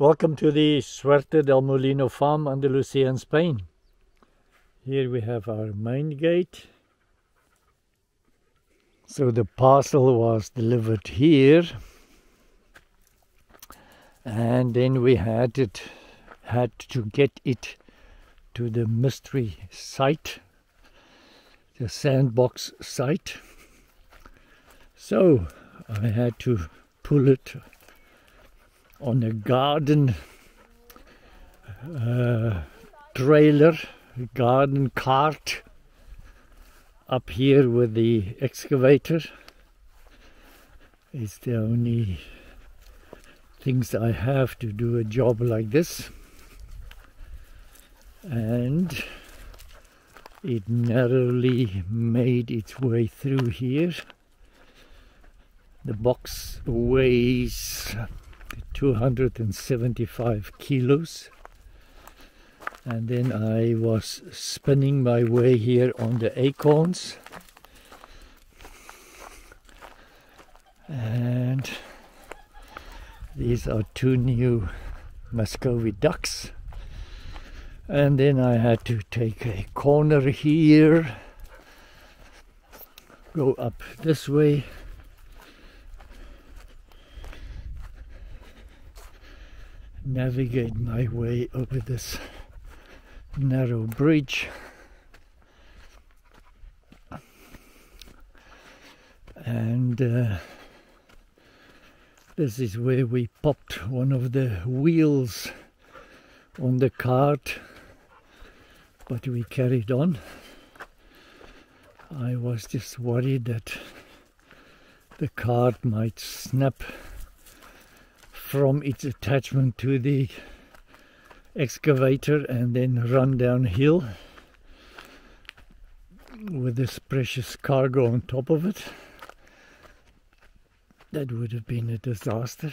Welcome to the Suerte del Molino farm, Andalusia in Spain. Here we have our main gate. So the parcel was delivered here and then we had it had to get it to the mystery site the sandbox site so I had to pull it on a garden uh, trailer, garden cart up here with the excavator. It's the only things I have to do a job like this. And it narrowly made its way through here. The box weighs 275 kilos. And then I was spinning my way here on the acorns. And these are two new Muscovy ducks. And then I had to take a corner here. Go up this way navigate my way over this narrow bridge. And uh, this is where we popped one of the wheels on the cart but we carried on. I was just worried that the cart might snap from its attachment to the excavator and then run downhill with this precious cargo on top of it. That would have been a disaster.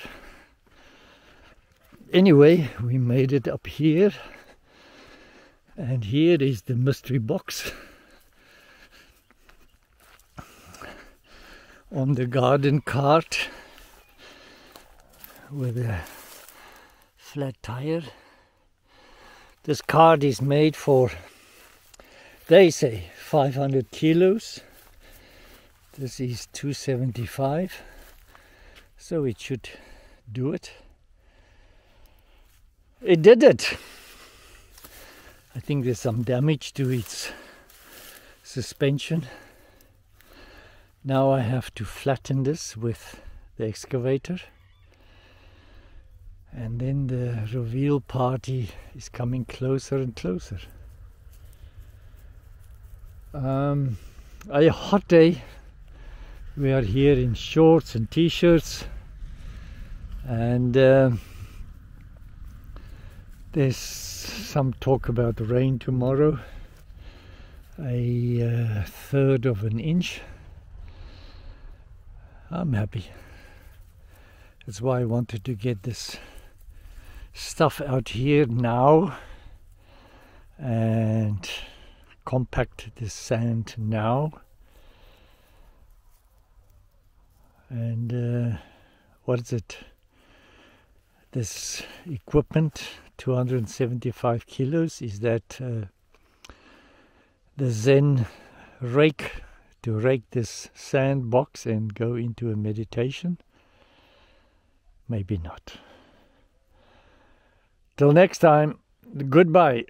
Anyway, we made it up here, and here is the mystery box on the garden cart with a flat tire. This cart is made for, they say, 500 kilos. This is 275, so it should do it. It did it. I think there's some damage to its suspension. Now I have to flatten this with the excavator and then the reveal party is coming closer and closer. Um, a hot day. We are here in shorts and t-shirts, and uh, there's some talk about rain tomorrow. A uh, third of an inch. I'm happy. That's why I wanted to get this stuff out here now and compact the sand now. And uh, what is it? This equipment 275 kilos is that uh, the zen rake to rake this sand box and go into a meditation? Maybe not Till next time, goodbye.